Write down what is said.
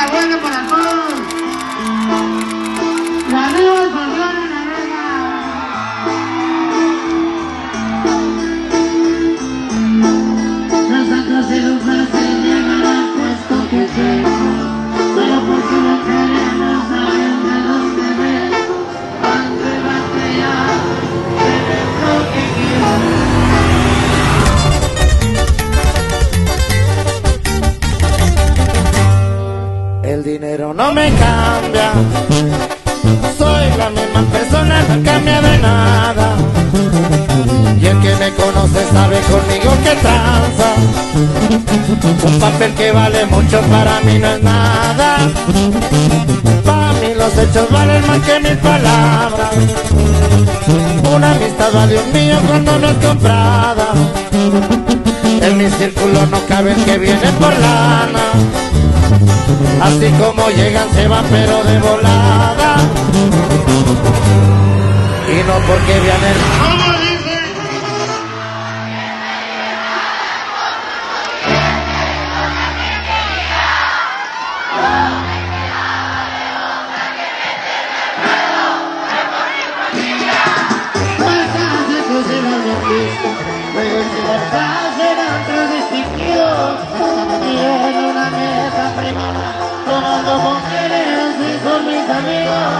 la buena para El dinero no me cambia. Soy la misma persona, no cambia de nada. Y el que me conoce sabe conmigo que tranza. Un papel que vale mucho para mí no es nada. Para mí los hechos valen más que mil palabras. Una amistad vale un mío cuando no es comprada. En mi círculo no cabe el que viene por lana. Así como llegan se van pero de volada Y no porque vean el... ¿Cómo dice? Otros distinguidos. Y